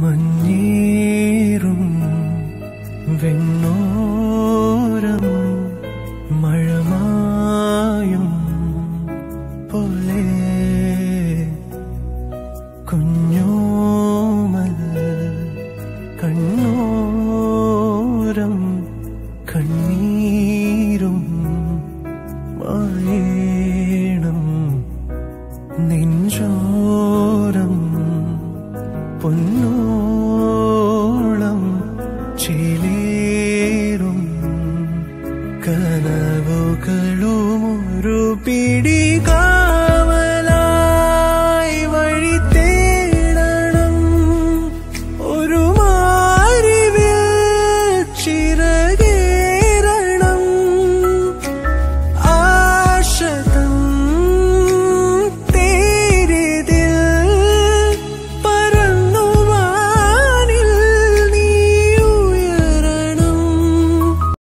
മഞ്ഞേറും വെണ്ണോരം പോലെ കണ്ണോരം പൊന്നോളം ചേലേറും കനവുകളും ഒരു പിടി